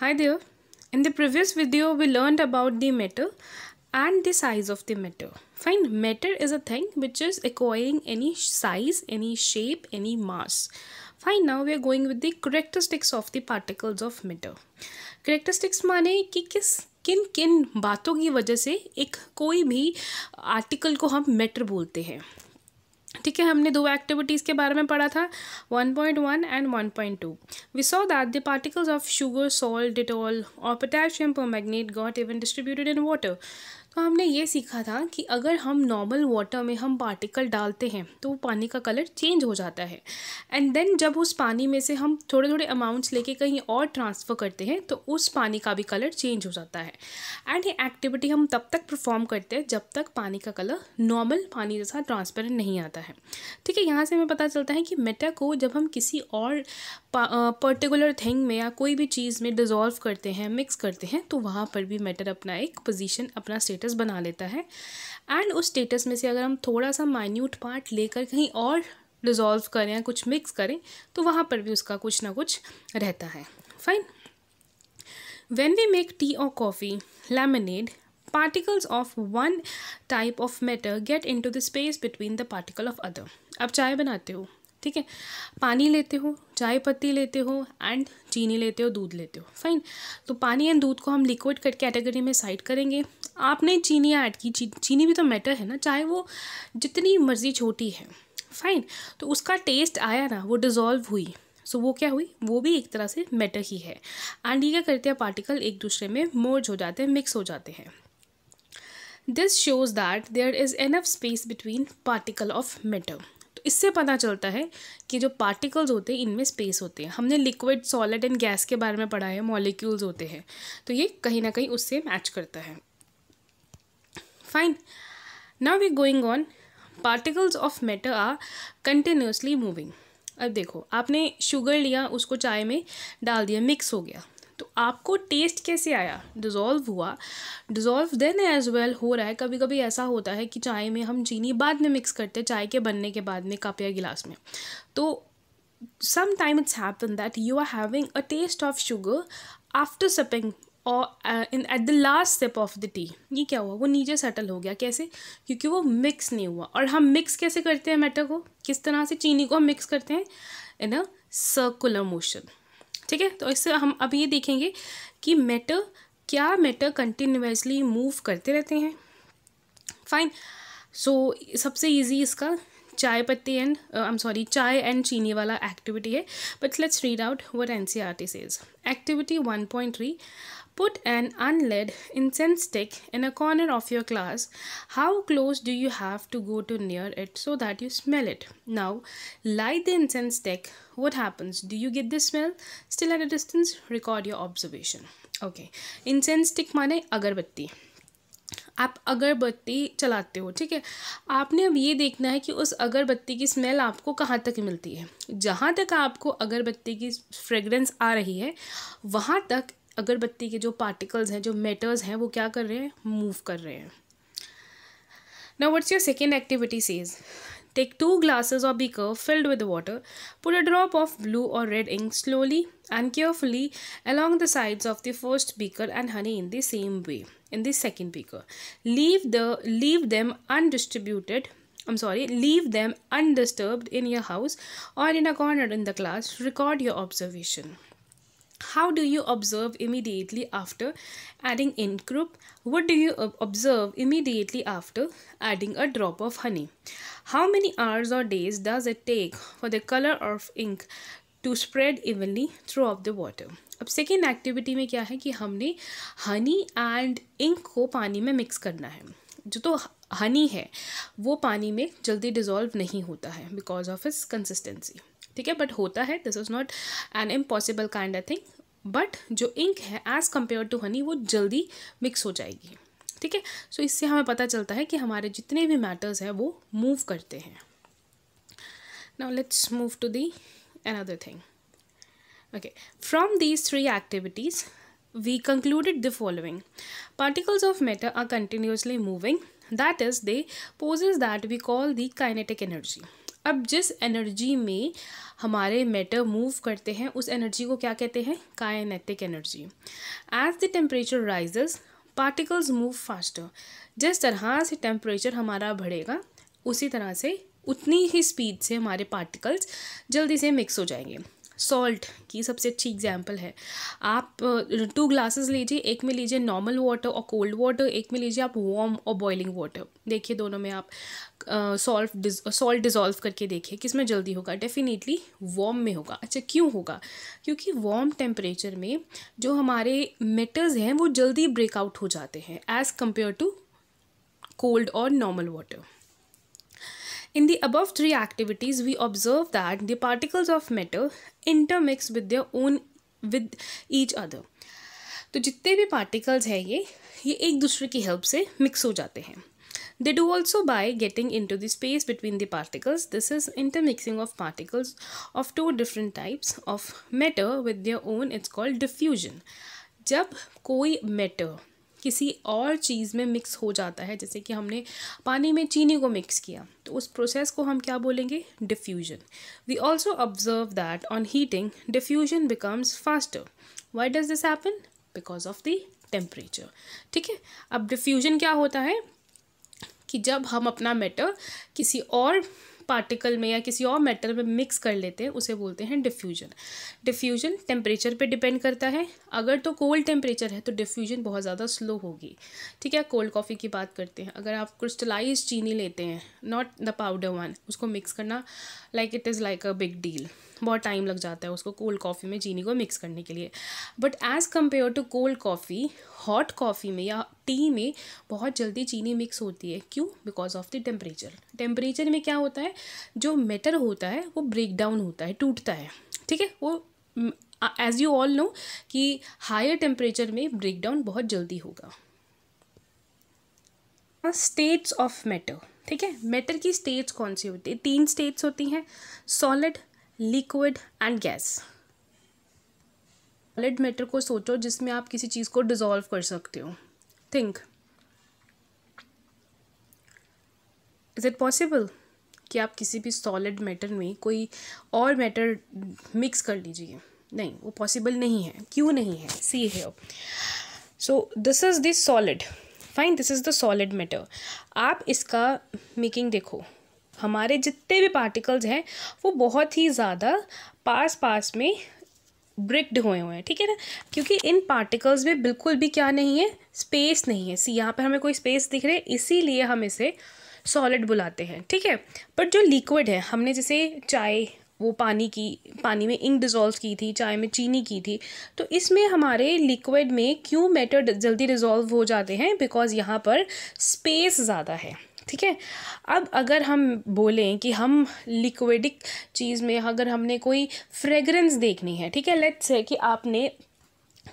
Hi there. In the previous video, we learned about the matter and the size of the matter. Fine. Matter is a thing which is acquiring any size, any shape, any mass. Fine. Now we are going with the characteristics of the particles of matter. Characteristics माने कि किस किन किन बातों की वजह से एक कोई भी आर्टिकल को हम मैटर बोलते हैं ठीक है, हमने दो एक्टिविटीज़ के बारे में पढ़ा था 1.1 and 1.2 we saw that the particles of sugar salt Dettol और potassium permanganate got even distributed in water तो हमने ये सीखा था कि अगर हम नॉर्मल वाटर में हम पार्टिकल डालते हैं तो वो पानी का कलर चेंज हो जाता है। एंड देन जब उस पानी में से हम थोड़े थोड़े अमाउंट्स लेके कहीं और ट्रांसफ़र करते हैं तो उस पानी का भी कलर चेंज हो जाता है। एंड ये एक्टिविटी हम तब तक परफॉर्म करते हैं, जब तक पानी का कलर नॉर्मल पानी जैसा ट्रांसपेरेंट नहीं आता है। ठीक है, यहाँ से हमें पता चलता है कि मेटा को जब हम किसी और पर्टिकुलर थिंग में या कोई भी चीज़ में डिज़ोल्व करते हैं मिक्स करते हैं तो वहाँ पर भी मेटर अपना एक पोजीशन अपना स्टेटस बना लेता है। एंड उस स्टेटस में से अगर हम थोड़ा सा माइन्यूट पार्ट लेकर कहीं और डिज़ोल्व करें या कुछ मिक्स करें तो वहाँ पर भी उसका कुछ ना कुछ रहता है। Fine when we make tea और coffee lemonade particles of one type of matter get into the space between the particle of other. आप चाय बनाते हो। ठीक है? पानी लेते हो चाय पत्ती लेते हो एंड चीनी लेते हो दूध लेते हो फाइन तो पानी एंड दूध को हम लिक्विड कट कैटेगरी में साइड करेंगे। आपने चीनी ऐड की ची, चीनी भी तो मैटर है ना चाहे वो जितनी मर्ज़ी छोटी है फाइन तो उसका टेस्ट आया ना वो डिज़ोल्व हुई. सो so, वो क्या हुई? वो भी एक तरह से मैटर ही है. एंड ये क्या करते हैं? पार्टिकल एक दूसरे में मोर्ज हो जाते हैं मिक्स हो जाते हैं. This shows that there is enough space between particle of matter तो इससे पता चलता है कि जो पार्टिकल्स होते हैं, इनमें स्पेस होते हैं। हमने लिक्विड सॉलिड एंड गैस के बारे में पढ़ा है मॉलिक्यूल्स होते हैं। तो ये कहीं ना कहीं उससे मैच करता है। Fine now we going on particles of matter are continuously moving अब देखो, आपने शुगर लिया, उसको चाय में डाल दिया मिक्स हो गया। तो आपको टेस्ट कैसे आया? डिज़ोल्व हुआ। डिज़ोल्व देन एज वेल हो रहा है। कभी कभी ऐसा होता है कि चाय में हम चीनी बाद में मिक्स करते हैं, चाय के बनने के बाद में कप या गिलास में। तो some time it's happen that you are having a taste of sugar after sipping और in at the last step of the tea ये क्या हुआ? वो नीचे सेटल हो गया। कैसे? क्योंकि वो मिक्स नहीं हुआ। और हम मिक्स कैसे करते हैं मैटर को? किस तरह से चीनी को हम मिक्स करते हैं? इन अ सर्कुलर मोशन ठीक है? तो इससे हम अब ये देखेंगे कि मैटर क्या मैटर कंटिन्यूसली मूव करते रहते हैं। फाइन सो so, सबसे ईजी इसका चाय पत्ती एंड आई एम सॉरी चाय एंड चीनी वाला एक्टिविटी है। But let's read out what N C R T says activity one point three Put an unlit incense stick in a corner of your class. How close do you have to go to near it so that you smell it? Now, light the incense stick. What happens? Do you get the smell? Still at a distance? Record your observation. Okay. Incense stick माने अगरबत्ती आप अगरबत्ती चलाते हो ठीक है आपने अब ये देखना है कि उस अगरबत्ती की स्मेल आपको कहाँ तक मिलती है जहाँ तक आपको अगरबत्ती की फ्रेगरेंस आ रही है वहाँ तक अगरबत्ती के जो पार्टिकल्स हैं जो मेटर्स हैं वो क्या कर रहे हैं मूव कर रहे हैं now what's your second activity says take two glasses of beaker filled with water put a drop of blue or red ink slowly and carefully along the sides of the first beaker and honey in the same way in the second beaker leave the leave them undisturbed I'm sorry, leave them undisturbed in your house or in a corner in the class. Record your observation. How do you observe immediately after adding ink group? What do you observe immediately after adding a drop of honey? How many hours or days does it take for the color of ink to spread evenly throughout the water? अब second activity में क्या है कि हमने honey and ink को पानी में mix करना है जो तो हनी है वो पानी में जल्दी डिज़ोल्व नहीं होता है बिकॉज़ ऑफ़ इस कंसिस्टेंसी ठीक है? बट होता है this is not an impossible kind of thing but जो इंक है एज कंपेयर टू हनी वो जल्दी मिक्स हो जाएगी। ठीक है? सो इससे हमें पता चलता है कि हमारे जितने भी मैटर्स हैं, वो मूव करते हैं। Now let's move to the another thing okay from these three activities we concluded the following particles of matter are continuously moving that is they possess that we call the kinetic energy अब जिस energy में हमारे matter move करते हैं, उस energy को क्या कहते हैं? Kinetic energy as the temperature rises particles move faster जिस तरह से टेम्परेचर हमारा बढ़ेगा, उसी तरह से उतनी ही स्पीड से हमारे पार्टिकल्स जल्दी से मिक्स हो जाएँगे। सॉल्ट की सबसे अच्छी एग्ज़ाम्पल है। आप टू ग्लासेस लीजिए, एक में लीजिए नॉर्मल वाटर और कोल्ड वाटर एक में लीजिए आप वार्म और बॉइलिंग वाटर देखिए दोनों में आप सॉल्ट सॉल्ट डिज़ोल्व करके देखिए किसमें जल्दी होगा? डेफिनेटली वार्म में होगा। अच्छा क्यों होगा? क्योंकि वार्म टेम्परेचर में जो हमारे मेटल्स हैं, वो जल्दी ब्रेकआउट हो जाते हैं एज़ कंपेयर टू कोल्ड और normal water In the above three activities, we observe that the particles of matter intermix with their own with each other. तो जितने भी पार्टिकल्स हैं ये ये एक दूसरे की हेल्प से मिक्स हो जाते हैं They do also by getting into the space between the particles. This is intermixing of particles of two different types of matter with their own. It's called diffusion. जब कोई matter किसी और चीज़ में mix हो जाता है, जैसे कि हमने पानी में चीनी को मिक्स किया तो उस प्रोसेस को हम क्या बोलेंगे? Diffusion we also observe that on heating diffusion becomes faster why does this happen because of the temperature ठीक है? अब डिफ्यूजन क्या होता है? कि जब हम अपना मैटर किसी और पार्टिकल में या किसी और मेटल में मिक्स कर लेते हैं, उसे बोलते हैं डिफ्यूजन डिफ्यूजन टेम्परेचर पे डिपेंड करता है। अगर तो कोल्ड टेम्परेचर है तो डिफ्यूजन बहुत ज़्यादा स्लो होगी। ठीक है कोल्ड कॉफ़ी की बात करते हैं। अगर आप क्रिस्टलाइज चीनी लेते हैं नॉट द पाउडर वन उसको मिक्स करना like it is like a big deal बहुत टाइम लग जाता है उसको कोल्ड कॉफ़ी में चीनी को मिक्स करने के लिए। But as compare to cold coffee hot coffee में या टी में बहुत जल्दी चीनी मिक्स होती है। क्यों? Because of the temperature temperature में क्या होता है? जो मेटर होता है, वो ब्रेक डाउन होता है, टूटता है। ठीक है? वो एज़ यू ऑल नो कि हायर टेम्परेचर में ब्रेक डाउन बहुत जल्दी होगा। स्टेट्स ऑफ़ मैटर ठीक है? मैटर की स्टेट्स कौन सी होती है? तीन स्टेट्स होती हैं। Solid liquid and gas. Solid matter को सोचो जिसमें आप किसी चीज़ को डिज़ोल्व कर सकते हो। थिंक इज़ इट पॉसिबल कि आप किसी भी सॉलिड मैटर में कोई और मैटर मिक्स कर लीजिए? नहीं, वो पॉसिबल नहीं है। क्यों नहीं है? सी है so this is this solid fine this is the solid matter आप इसका मेकिंग देखो। हमारे जितने भी पार्टिकल्स हैं, वो बहुत ही ज़्यादा पास पास में ब्रिक्ड हुए हुए हैं, ठीक है ना? क्योंकि इन पार्टिकल्स में बिल्कुल भी क्या नहीं है? स्पेस नहीं है। सी यहाँ पर हमें कोई स्पेस दिख रहे इसीलिए हम इसे सॉलिड बुलाते हैं, ठीक है? बट जो लिक्विड है, हमने जैसे चाय, वो पानी की, पानी में इंक डिज़ोल्व की थी, चाय में चीनी की थी तो इसमें हमारे लिक्विड में क्यों मैटर जल्दी डिज़ोल्व हो जाते हैं? बिकॉज़ यहाँ पर स्पेस ज़्यादा है। ठीक है? अब अगर हम बोलें कि हम लिक्विडिक चीज़ में अगर हमने कोई फ्रेगरेंस देखनी है, ठीक है? लेट्स है कि आपने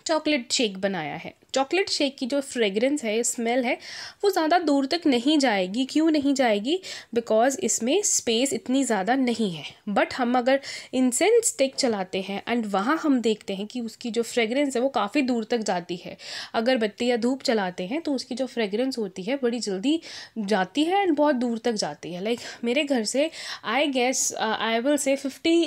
चॉकलेट शेक बनाया है। चॉकलेट शेक की जो फ्रेगरेंस है स्मेल है वो ज़्यादा दूर तक नहीं जाएगी। क्यों नहीं जाएगी? बिकॉज़ इसमें स्पेस इतनी ज़्यादा नहीं है। बट हम अगर इंसेंस स्टिक चलाते हैं एंड वहाँ हम देखते हैं कि उसकी जो फ्रेगरेंस है वो काफ़ी दूर तक जाती है। अगर बत्ती या धूप चलाते हैं तो उसकी जो फ्रेगरेंस होती है बड़ी जल्दी जाती है एंड बहुत दूर तक जाती है। लाइक like, मेरे घर से I guess I will say fifty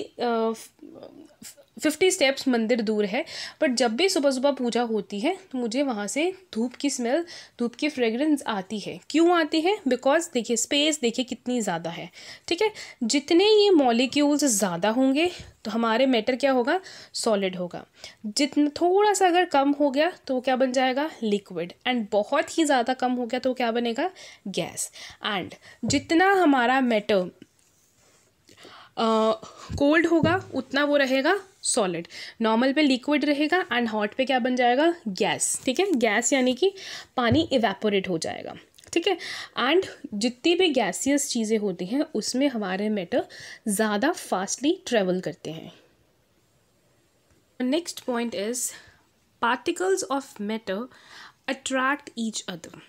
fifty steps मंदिर दूर है बट जब भी सुबह सुबह पूजा होती है तो मुझे वहाँ से धूप की स्मेल धूप की फ्रेगरेंस आती है। क्यों आती है? बिकॉज़ देखिए स्पेस देखिए कितनी ज़्यादा है, ठीक है? जितने ये मॉलिक्यूल्स ज़्यादा होंगे तो हमारे मैटर क्या होगा? सॉलिड होगा। जितना, थोड़ा सा अगर कम हो गया तो क्या बन जाएगा? लिक्विड एंड बहुत ही ज़्यादा कम हो गया तो क्या बनेगा? गैस एंड जितना हमारा मैटर कोल्ड होगा, उतना वो रहेगा सॉलिड नॉर्मल पे लिक्विड रहेगा एंड हॉट पे क्या बन जाएगा? गैस ठीक है? गैस यानी कि पानी इवेपोरेट हो जाएगा. ठीक है? एंड जितनी भी गैसियस चीज़ें होती हैं, उसमें हमारे मैटर ज़्यादा फास्टली ट्रेवल करते हैं. Next point is particles of matter attract each other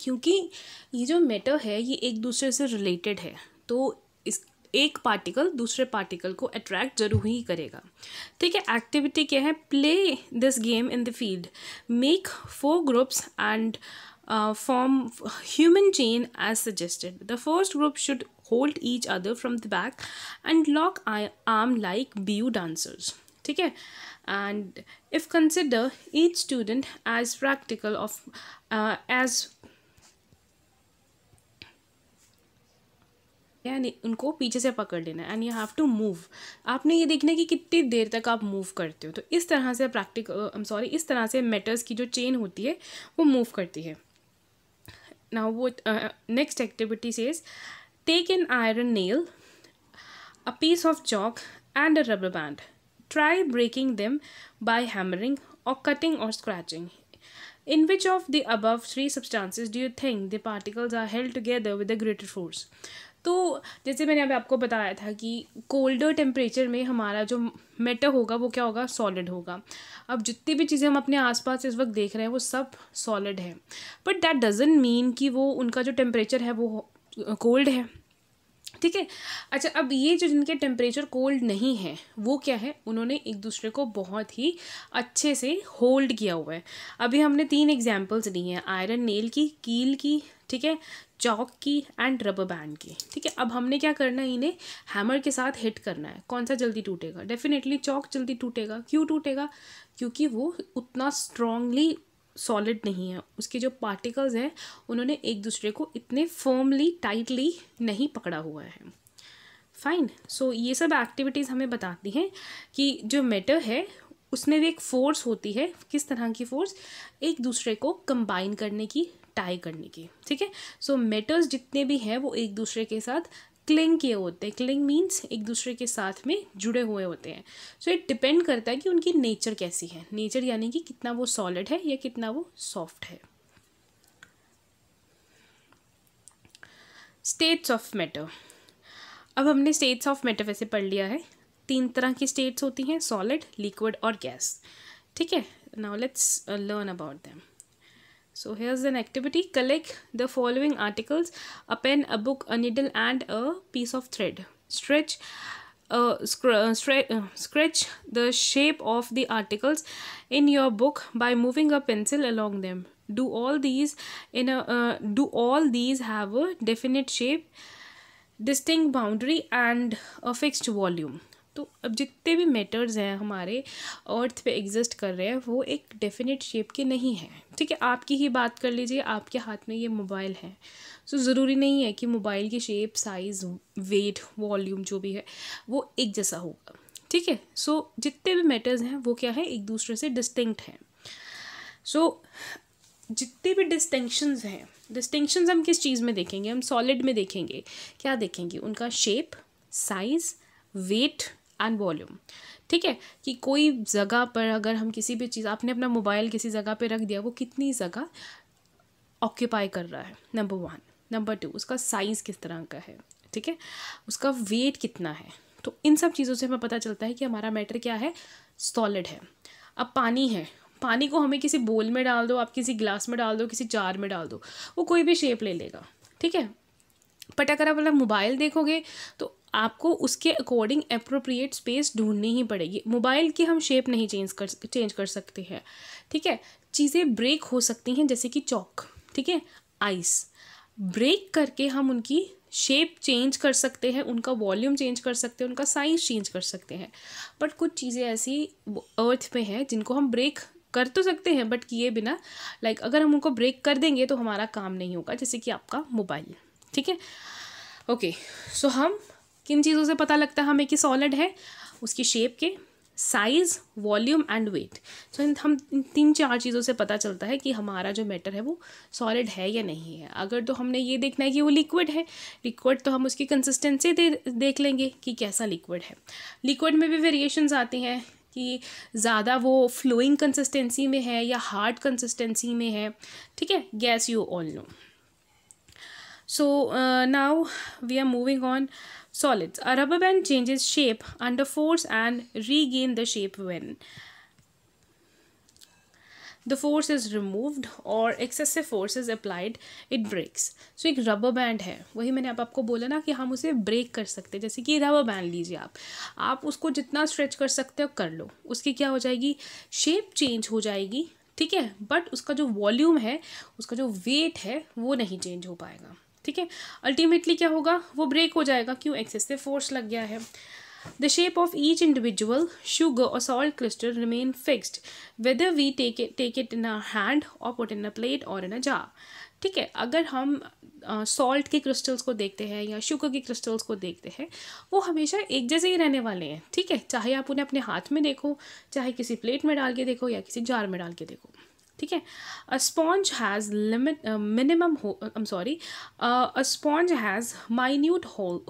क्योंकि ये जो मैटर है, ये एक दूसरे से रिलेटेड है. तो इस एक पार्टिकल दूसरे पार्टिकल को अट्रैक्ट ज़रूर ही करेगा। ठीक है एक्टिविटी क्या है? Play this game in the field make four groups and form human chain as suggested the first group should hold each hold each other from the back and lock arm like BU dancers. ठीक है? And if consider each student as practical of uh, यानी उनको पीछे से पकड़ लेना and you have to move आपने ये देखना कि कितनी देर तक आप मूव करते हो। तो इस तरह से प्रैक्टिकल सॉरी इस तरह से मेटर्स की जो चेन होती है, वो मूव करती है। ना वो नेक्स्ट एक्टिविटी से take an iron nail a piece of chalk and a rubber band try breaking them by hammering or cutting or scratching in which of the above three substances do you think the particles are held together with a greater force तो जैसे मैंने अभी आपको बताया था कि colder temperature में हमारा जो मेटर होगा, वो क्या होगा? सॉलिड होगा। अब जितनी भी चीज़ें हम अपने आसपास इस वक्त देख रहे हैं, वो सब सॉलिड है। बट दैट डजेंट मीन कि वो उनका जो टेम्परेचर है, वो कोल्ड है। ठीक है? अच्छा अब ये जो जिनके टेम्परेचर कोल्ड नहीं है, वो क्या है? उन्होंने एक दूसरे को बहुत ही अच्छे से होल्ड किया हुआ है। अभी हमने तीन एग्जाम्पल्स दी हैं आयरन नेल की कील की, ठीक है? चौक की एंड रबर बैंड की, ठीक है? अब हमने क्या करना है इन्हें? हैमर के साथ हिट करना है। कौन सा जल्दी टूटेगा? डेफिनेटली चौक जल्दी टूटेगा। क्यों टूटेगा? क्योंकि वो उतना स्ट्रांगली सॉलिड नहीं है। उसके जो पार्टिकल्स हैं उन्होंने एक दूसरे को इतने फर्मली टाइटली नहीं पकड़ा हुआ है। फाइन सो so, ये सब एक्टिविटीज़ हमें बताती हैं कि जो मेटर है उसमें भी एक फोर्स होती है। किस तरह की फोर्स एक दूसरे को कंबाइन करने की टाई करने की। ठीक है? सो मेटर्स जितने भी हैं वो एक दूसरे के साथ क्लिंग किए होते हैं। क्लिंग मीन्स एक दूसरे के साथ में जुड़े हुए होते हैं। सो इट डिपेंड करता है कि उनकी नेचर कैसी है। नेचर यानी कि कितना वो सॉलिड है या कितना वो सॉफ्ट है। स्टेट्स ऑफ़ मैटर अब हमने स्टेट्स ऑफ़ मैटर वैसे पढ़ लिया है। तीन तरह की स्टेट्स होती हैं सॉलिड लिक्विड और गैस ठीक है? Now let's learn about them So here's an activity. Collect the following articles. A pen, a book, a needle and a piece of thread. Stretch uh, uh, uh, scratch the shape of the articles in your book by moving a pencil along them. Do all these in a uh, do all these have a definite shape, distinct boundary and a fixed volume? तो अब जितने भी matters हैं हमारे अर्थ पे exist कर रहे हैं वो एक डेफिनेट शेप के नहीं हैं। ठीक है आपकी ही बात कर लीजिए आपके हाथ में ये मोबाइल है। सो ज़रूरी नहीं है कि मोबाइल की शेप साइज़ वेट वॉल्यूम जो भी है वो एक जैसा होगा। ठीक है सो जितने भी मैटर्स हैं वो क्या है? एक दूसरे से डिस्टिंक्ट हैं। सो so, जितने भी डिस्टिंक्शंस हैं डिस्टिंक्शंस हम किस चीज़ में देखेंगे? हम सॉलिड में देखेंगे। क्या देखेंगे? उनका shape size weight and volume ठीक है? कि कोई जगह पर अगर हम किसी भी चीज़, आपने अपना मोबाइल किसी जगह पर रख दिया, वो कितनी जगह ऑक्यूपाई कर रहा है? नंबर वन नंबर टू उसका साइज़ किस तरह का है? ठीक है? उसका वेट कितना है? तो इन सब चीज़ों से हमें पता चलता है कि हमारा मैटर क्या है? सॉलिड है. अब पानी है. पानी को हमें किसी बोल में डाल दो, आप किसी ग्लास में डाल दो, किसी जार में डाल दो, वो कोई भी शेप ले लेगा. ठीक है? बट अगर आप अपना मोबाइल देखोगे तो आपको उसके अकॉर्डिंग अप्रोप्रिएट स्पेस ढूंढनी ही पड़ेगी। मोबाइल की हम शेप नहीं चेंज कर चेंज कर सकते हैं। ठीक है? चीज़ें ब्रेक हो सकती हैं, जैसे कि चौक ठीक है? आइस ब्रेक करके हम उनकी शेप चेंज कर सकते हैं, उनका वॉल्यूम चेंज कर सकते हैं, उनका साइज़ चेंज कर सकते हैं। बट कुछ चीज़ें ऐसी अर्थ पे हैं, जिनको हम ब्रेक कर तो सकते हैं बट किए बिना लाइक अगर हम उनको ब्रेक कर देंगे तो हमारा काम नहीं होगा, जैसे कि आपका मोबाइल ठीक है? ओके सो हम किन चीज़ों से पता लगता है हमें कि सॉलिड है? उसकी शेप के size volume and weight so इन हम तीन चार चीज़ों से पता चलता है कि हमारा जो मैटर है वो सॉलिड है या नहीं है। अगर तो हमने ये देखना है कि वो लिक्विड है लिक्विड तो हम उसकी कंसिस्टेंसी दे, देख लेंगे कि कैसा लिक्विड है। लिक्विड में भी वेरिएशंस आती हैं कि ज़्यादा वो फ्लोइंग कंसिस्टेंसी में है या हार्ड कंसिस्टेंसी में है। ठीक है? Gas you all know so now we are moving on Solids. A rubber band changes shape, under force, and regain the shape when the force is removed or excessive force is applied, it breaks. So rubber band है। वही मैंने अब आपको बोला ना कि हम उसे ब्रेक कर सकते हैं। जैसे कि रबर बैंड लीजिए आप। आप उसको जितना स्ट्रेच कर सकते हो, कर लो। उसकी क्या हो जाएगी? शेप चेंज हो जाएगी, ठीक है? बट उसका जो वॉल्यूम है, उसका जो वेट है, वो नहीं चेंज हो पाएगा। ठीक है? अल्टीमेटली क्या होगा? वो ब्रेक हो जाएगा। क्यों? एक्सेसिव फोर्स लग गया है। The shape of each individual, sugar or salt crystal remain fixed, whether we take it take it in our hand or put in a plate or in. ठीक है? अगर हम सॉल्ट के क्रिस्टल्स को देखते हैं या शुगर के क्रिस्टल्स को देखते हैं, वो हमेशा एक जैसे ही रहने वाले हैं। ठीक है? चाहे आप उन्हें अपने हाथ में देखो, चाहे किसी प्लेट में डाल के देखो या किसी जार में डाल के देखो। ठीक है? A sponge has limit minimum I am sorry a sponge has minute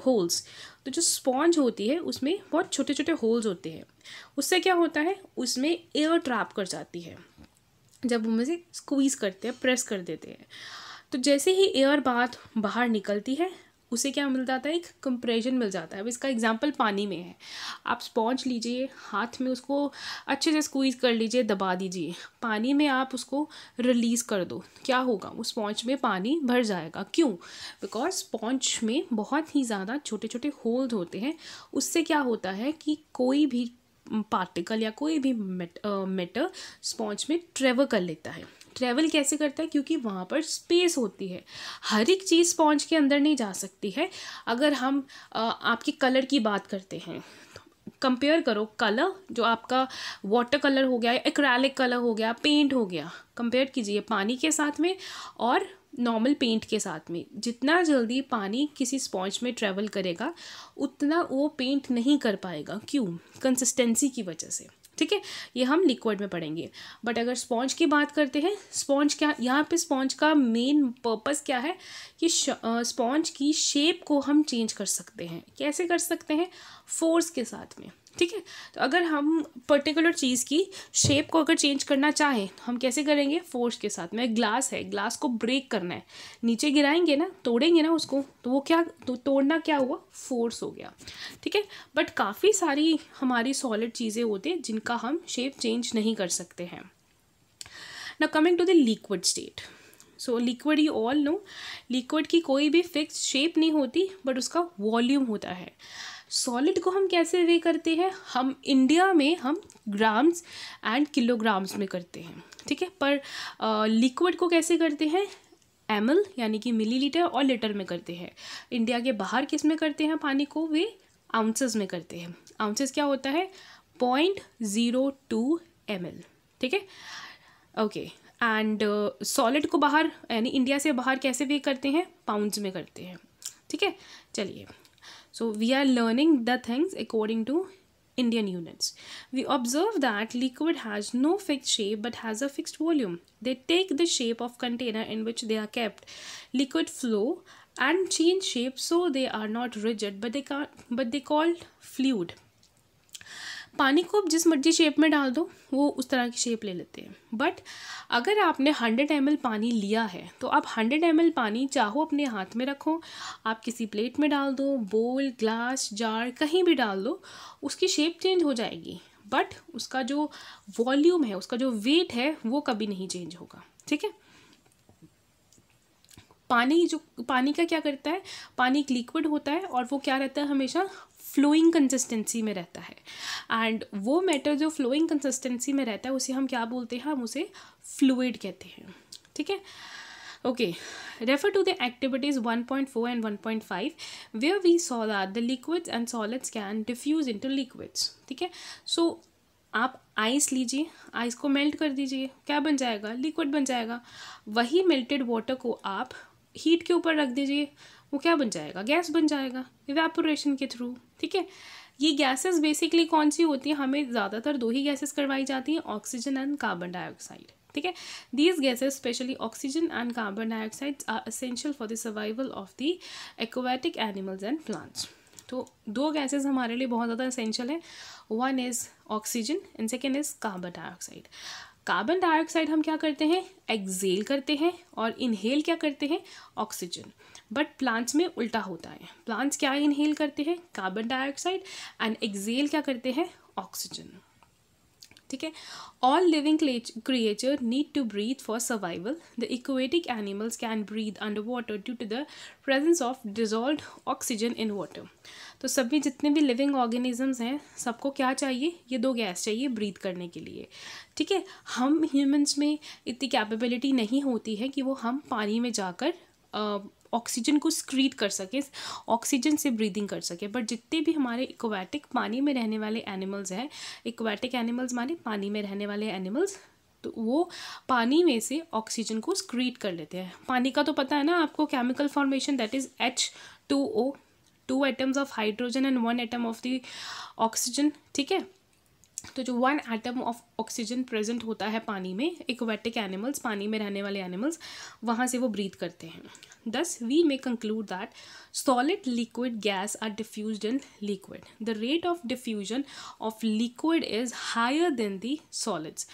holes तो जो स्पॉन्ज होती है, उसमें बहुत छोटे छोटे होल्स होते हैं। उससे क्या होता है? उसमें एयर ट्रैप कर जाती है। जब हम इसे स्क्वीज़ करते हैं प्रेस कर देते हैं। तो जैसे ही एयर बात बाहर निकलती है उसे क्या मिल जाता है? एक कंप्रेशन मिल जाता है। अब इसका एग्ज़ाम्पल पानी में है। आप स्पॉन्ज लीजिए, हाथ में उसको अच्छे से स्क्वीज़ कर लीजिए, दबा दीजिए। पानी में आप उसको रिलीज़ कर दो। क्या होगा? वो स्पॉन्ज में पानी भर जाएगा। क्यों? बिकॉज़ स्पॉन्ज में बहुत ही ज़्यादा छोटे छोटे होल्ड होते हैं। उससे क्या होता है कि कोई भी पार्टिकल या कोई भी मेटर स्पॉन्ज में ट्रेवल कर लेता है। ट्रैवल कैसे करता है? क्योंकि वहाँ पर स्पेस होती है। हर एक चीज़ स्पॉन्ज के अंदर नहीं जा सकती है। अगर हम आपके कलर की बात करते हैं कंपेयर करो, कलर जो आपका वाटर कलर हो गया, एक्रेलिक कलर हो गया, पेंट हो गया, कंपेयर कीजिए पानी के साथ में और नॉर्मल पेंट के साथ में। जितना जल्दी पानी किसी स्पॉन्ज में ट्रैवल करेगा, उतना वो पेंट नहीं कर पाएगा। क्यों? कंसिस्टेंसी की वजह से। ठीक है? ये हम लिक्विड में पढ़ेंगे। बट अगर स्पॉन्ज की बात करते हैं स्पॉन्ज क्या, यहाँ पे स्पॉन्ज का मेन पर्पस क्या है? कि स्पॉन्ज की शेप को हम चेंज कर सकते हैं। कैसे कर सकते हैं? फोर्स के साथ में। ठीक है? तो अगर हम पर्टिकुलर चीज़ की शेप को अगर चेंज करना चाहें, हम कैसे करेंगे? फोर्स के साथ। में ग्लास है ग्लास को ब्रेक करना है। नीचे गिराएँगे ना, तोड़ेंगे ना उसको तो वो क्या तो तोड़ना क्या हुआ? फोर्स हो गया। ठीक है? बट काफ़ी सारी हमारी सॉलिड चीज़ें होती हैं जिनका हम शेप चेंज नहीं कर सकते हैं। ना coming to the liquid state so liquid you all know liquid की कोई भी फिक्स शेप नहीं होती बट उसका वॉल्यूम होता है। सॉलिड को हम कैसे वे करते हैं? हम इंडिया में हम ग्राम्स एंड किलोग्राम्स में करते हैं, ठीक है? पर लिक्विड को कैसे करते हैं? एमएल यानी कि मिलीलीटर और लीटर में करते हैं। इंडिया के बाहर किसमें करते हैं पानी को? वे आउंसेस में करते हैं। आउंसेस क्या होता है? पॉइंट ज़ीरो टू एम ठीक है? ओके एंड सॉलिड को बाहर, यानी इंडिया से बाहर कैसे वे करते हैं? पाउंड्स में करते हैं, ठीक है? चलिए। So we are learning the things according to Indian units. We observe that liquid has no fixed shape but has a fixed volume. They take the shape of container in which they are kept. Liquid flow and change shape so they are not rigid but they can't but they called fluid. पानी को आप जिस मर्ज़ी shape में डाल दो, वो उस तरह की शेप ले लेते हैं। बट अगर आपने हंड्रेड एम पानी लिया है तो आप हंड्रेड एम पानी चाहो अपने हाथ में रखो, आप किसी प्लेट में डाल दो बोल ग्लास जार कहीं भी डाल दो, उसकी शेप चेंज हो जाएगी। बट उसका जो वॉल्यूम है, उसका जो वेट है, वो कभी नहीं चेंज होगा। ठीक है? पानी जो, पानी का क्या करता है? पानी एक लिक्विड होता है और वो क्या रहता है? हमेशा फ्लोइंग कंसिस्टेंसी में रहता है। एंड वो मैटर जो फ्लोइंग कंसिस्टेंसी में रहता है, उसे हम क्या बोलते हैं? हम उसे फ्लूड कहते हैं। ठीक है? Okay. Refer to the activities 1.4 and 1.5 where we saw that the liquids and solids can diffuse into liquids. ठीक है? सो आप आइस लीजिए। आइस को मेल्ट कर दीजिए। क्या बन जाएगा? लिक्विड बन जाएगा। वही मेल्टेड वाटर को आप हीट के ऊपर रख दीजिए, वो क्या बन जाएगा? गैस बन जाएगा इवेपोरेशन के थ्रू ठीक है? ये गैसेस बेसिकली कौन सी होती हैं? हमें ज़्यादातर दो ही गैसेस करवाई जाती हैं ऑक्सीजन एंड कार्बन डाइऑक्साइड ठीक है? These gases specially oxygen and carbon dioxide are essential for the survival of the aquatic animals and plants तो दो गैसेस हमारे लिए बहुत ज़्यादा असेंशियल है। One is oxygen and second is carbon dioxide carbon dioxide हम क्या करते हैं? एक्जेल करते हैं और इनहेल क्या करते हैं? ऑक्सीजन बट प्लांट्स में उल्टा होता है। प्लांट्स क्या इनहेल करते हैं? कार्बन डाइऑक्साइड एंड एक्जेल क्या करते हैं? ऑक्सीजन ठीक है? All living creature need to breathe for survival the aquatic animals can breathe under water due to the presence of dissolve oxygen in water तो सभी जितने भी लिविंग ऑर्गेनिजम्स हैं, सबको क्या चाहिए? ये दो गैस चाहिए ब्रीथ करने के लिए। ठीक है? हम ह्यूमंस में इतनी कैपेबिलिटी नहीं होती है कि वो हम पानी में जाकर ऑक्सीजन को स्क्रीट कर सके ऑक्सीजन से ब्रीदिंग कर सके। बट जितने भी हमारे इक्वेटिक पानी में रहने वाले एनिमल्स हैं इक्वेटिक एनिमल्स माने पानी में रहने वाले एनिमल्स तो वो पानी में से ऑक्सीजन को स्क्रीट कर लेते हैं। पानी का तो पता है ना आपको chemical formation that is H two O two atoms of hydrogen and one atom of the oxygen ठीक है? तो जो one atom of oxygen present होता है पानी में इक्वेटिक एनिमल्स पानी में रहने वाले एनिमल्स वहाँ से वो ब्रीथ करते हैं। Thus we may conclude that solid liquid gas are diffuse in liquid the rate of diffusion of liquid is higher than the solids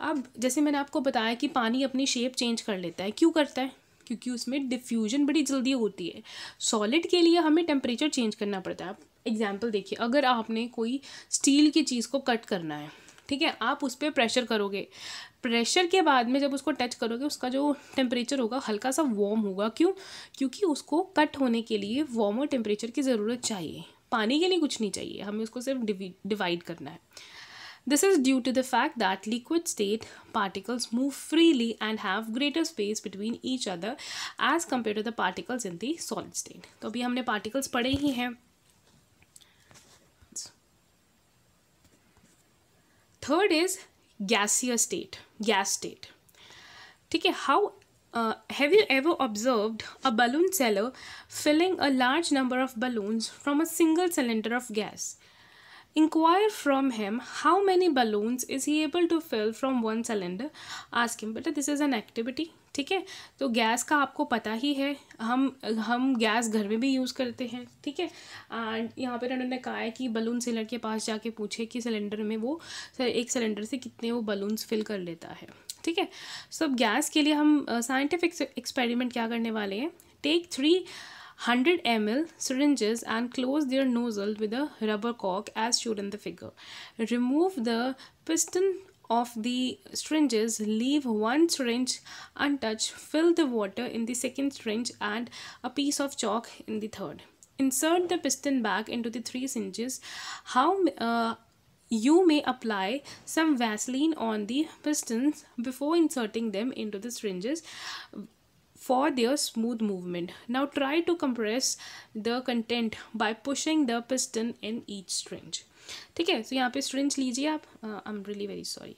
अब, जैसे मैंने आपको बताया कि पानी अपनी शेप चेंज कर लेता है, क्यों करता है? क्योंकि उसमें डिफ्यूजन बड़ी जल्दी होती है। सॉलिड के लिए हमें टेम्परेचर चेंज करना पड़ता है। एग्ज़ाम्पल देखिए, अगर आपने कोई स्टील की चीज़ को कट करना है, ठीक है, आप उस पर प्रेशर करोगे। प्रेशर के बाद में जब उसको टच करोगे, उसका जो टेम्परेचर होगा हल्का सा वार्म होगा। क्यों? क्योंकि उसको कट होने के लिए वार्मर टेम्परेचर की ज़रूरत चाहिए। पानी के लिए कुछ नहीं चाहिए, हमें उसको सिर्फ़ डिवाइड करना है। This is due to the fact that liquid state particles move freely and have greater space between each other as compared to the particles in the solid state. तो अभी हमने particles पढ़े ही हैं। Third is gaseous state, gas state. ठीक है how uh, have you ever observed a balloon seller filling a large number of balloons from a single cylinder of gas? Inquire from him how many balloons is he able to fill from one cylinder. Ask him, बेटा this is an activity. ठीक है तो gas का आपको पता ही है हम हम गैस घर में भी यूज़ करते हैं ठीक है एंड यहाँ पर उन्होंने कहा है कि बलून सिलेंडर के पास जाके पूछे कि सिलेंडर में वो एक सिलेंडर से कितने वो बलून्स फिल कर लेता है ठीक है सो अब गैस के लिए हम साइंटिफिक एक्सपेरिमेंट क्या करने वाले हैं take three 100 ml syringes and close their nozzle with a rubber cork as shown in the figure. Remove the piston of the syringes, leave one syringe untouched, fill the water in the second syringe and a piece of chalk in the third. Insert the piston back into the three syringes. How uh, you may apply some Vaseline on the pistons before inserting them into the syringes for their smooth movement. Now try to compress the content by pushing the piston in each syringe. ठीक है? तो यहाँ पे syringe लीजिए आप। I am really very sorry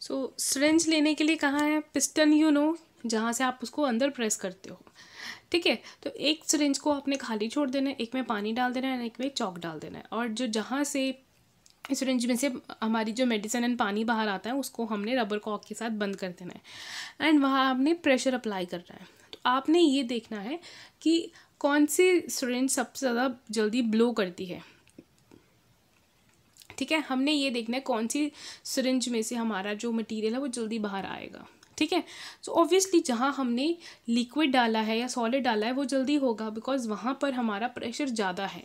so syringe लेने के लिए कहाँ है? पिस्टन यू नो जहाँ से आप उसको अंदर प्रेस करते हो। ठीक है? तो एक सिरिंज को आपने खाली छोड़ देना है, एक में पानी डाल देना है, एक में चौक डाल देना है। और जो जहाँ से इस रेंज में से हमारी जो मेडिसिन एंड पानी बाहर आता है, उसको हमने रबर कॉक के साथ बंद कर देना है। एंड वहाँ आपने प्रेशर अप्लाई करना है। तो आपने ये देखना है कि कौन सी सिरिंज सबसे ज़्यादा जल्दी ब्लो करती है। ठीक है? हमने ये देखना है कौन सी सिरिंज में से हमारा जो मटेरियल है, वो जल्दी बाहर आएगा। ठीक है? सो ऑब्वियसली जहाँ हमने लिक्विड डाला है या सॉलिड डाला है, वो जल्दी होगा बिकॉज़ वहाँ पर हमारा प्रेशर ज़्यादा है।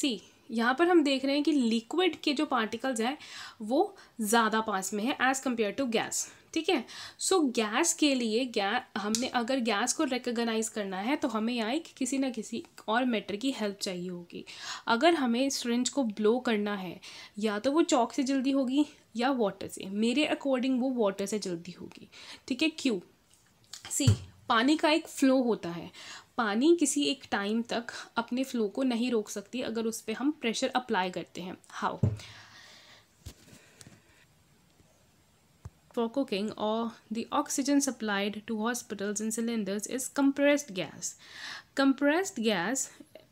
सी यहाँ पर हम देख रहे हैं कि लिक्विड के जो पार्टिकल्स हैं, वो ज़्यादा पास में है एज़ कंपेयर टू गैस ठीक है? सो गैस के लिए गैस हमने अगर गैस को रिकगनाइज करना है तो हमें यहाँ एक किसी ना किसी और मैटर की हेल्प चाहिए होगी। अगर हमें स्ट्रेंज को ब्लो करना है, या तो वो चौक से जल्दी होगी, या वाटर से। मेरे अकॉर्डिंग वो वाटर से जल्दी होगी, ठीक है? क्यों सी पानी का एक फ्लो होता है। पानी किसी एक टाइम तक अपने फ्लो को नहीं रोक सकती अगर उस पर हम प्रेशर अप्लाई करते हैं। हाउ? फॉर कुकिंग और the oxygen supplied to hospitals in cylinders is compressed gas compressed gas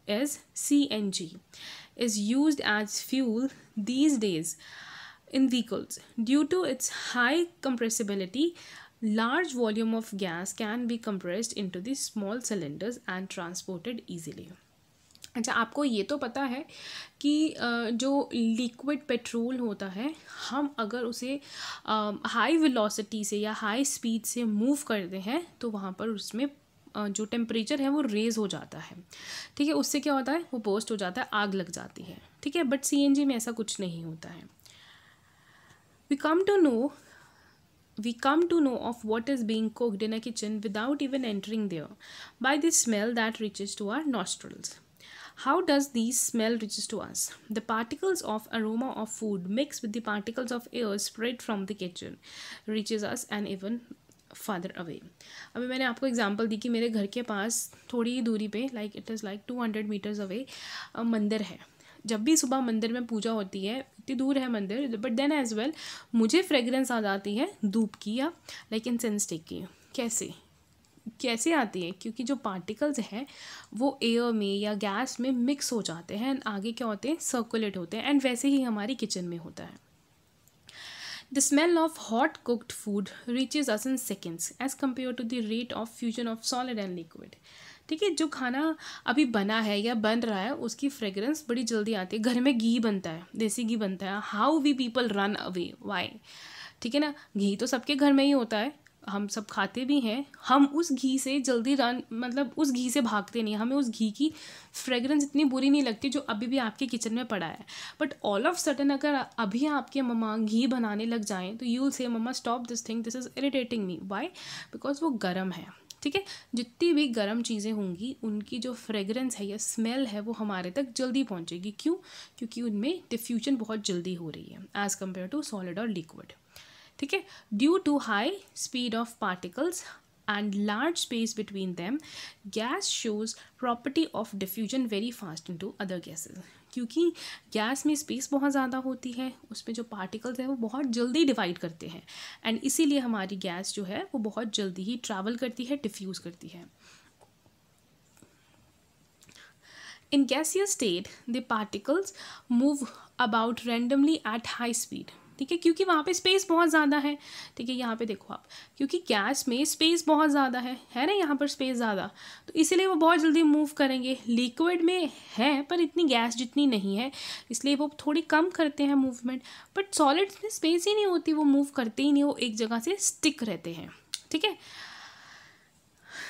is C N G is use as fuel these days in vehicles due to its high compressibility large volume of gas can be compressed into the small cylinders and transported easily. अच्छा आपको ये तो पता है कि जो liquid petrol होता है, हम अगर उसे हाई वेलोसिटी से या हाई स्पीड से मूव करते हैं तो वहाँ पर उसमें जो टेम्परेचर है वो रेज़ हो जाता है। ठीक है, उससे क्या होता है? वो पोस्ट हो जाता है, आग लग जाती है। ठीक है बट सी में ऐसा कुछ नहीं होता है। We come to know we come to know of what is being cooked in a kitchen without even entering there by the smell that reaches to our nostrils. how does these smell reaches to us the particles of aroma of food mixed with the particles of air spread from the kitchen reaches us and even father away अभी मैंने आपको example दी कि मेरे घर के पास थोड़ी ही दूरी पे like it is like two hundred meters away मंदिर है जब भी सुबह मंदिर में पूजा होती है, इतनी दूर है मंदिर बट देन एज वेल मुझे फ्रेगरेंस आ जाती है धूप की या लाइक इन स्टिक की। कैसे? कैसे आती है? क्योंकि जो पार्टिकल्स हैं, वो एयर में या गैस में मिक्स हो जाते हैं एंड आगे क्या होते हैं? सर्कुलेट होते हैं एंड वैसे ही हमारी किचन में होता है। The smell of hot cooked food reaches us in seconds as compare to the rate of fusion of solid and liquid ठीक है, जो खाना अभी बना है या बन रहा है, उसकी फ्रेगरेंस बड़ी जल्दी आती है। घर में घी बनता है, देसी घी बनता है। How we people run away why ठीक है ना? घी तो सबके घर में ही होता है। हम सब खाते भी हैं। हम उस घी से जल्दी रन मतलब उस घी से भागते नहीं। हमें उस घी की फ्रेगरेंस इतनी बुरी नहीं लगती जो अभी भी आपके किचन में पड़ा है। बट ऑल ऑफ़ सडन अगर अभी आपके मम्मा घी बनाने लग जाएँ तो you say mamma stop this thing this is irritating me why because वो गर्म है। ठीक है? जितनी भी गर्म चीज़ें होंगी, उनकी जो फ्रेगरेंस है या स्मेल है, वो हमारे तक जल्दी पहुँचेगी। क्यों? क्योंकि उनमें डिफ्यूजन बहुत जल्दी हो रही है एज़ कंपेयर टू सॉलिड और लिक्विड ठीक है? Due to high speed of particles and large space between them, gas shows property of diffusion very fast into other gases क्योंकि गैस में स्पेस बहुत ज़्यादा होती है, उसमें जो पार्टिकल्स हैं वो बहुत जल्दी डिवाइड करते हैं एंड इसीलिए हमारी गैस जो है वो बहुत जल्दी ही ट्रैवल करती है डिफ्यूज़ करती है। In gaseous state the particles move about randomly at high speed ठीक है? क्योंकि वहाँ पे स्पेस बहुत ज़्यादा है। ठीक है, यहाँ पे देखो आप, क्योंकि गैस में स्पेस बहुत ज़्यादा है। है ना यहाँ पर स्पेस ज़्यादा? तो इसीलिए वो बहुत जल्दी मूव करेंगे। लिक्विड में है, पर इतनी गैस जितनी नहीं है, इसलिए वो थोड़ी कम करते हैं मूवमेंट बट सॉलिड में स्पेस ही नहीं होती, वो मूव करते ही नहीं, वो एक जगह से स्टिक रहते हैं। ठीक है?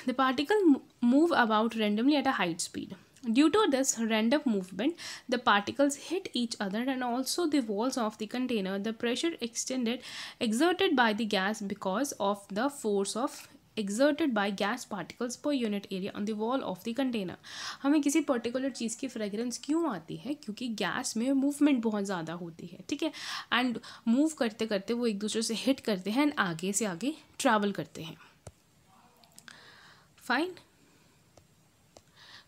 The particle move about randomly at a high speed Due to this random movement, the particles hit each other and also the walls of the container. The pressure extended exerted by the gas because of the force of exerted by gas particles per unit area on the wall of the container हमें किसी particular चीज़ की fragrance क्यों आती है क्योंकि gas में movement बहुत ज़्यादा होती है ठीक है एंड मूव करते करते वो एक दूसरे से हिट करते हैं एंड आगे से आगे ट्रैवल करते हैं fine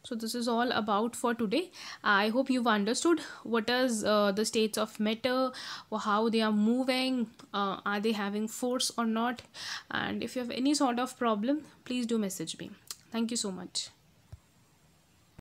so this is all about for today. I hope you've understood what is uh, the states of matter or how they are moving uh, are they having force or not. And if you have any sort of problem please do message me. Thank you so much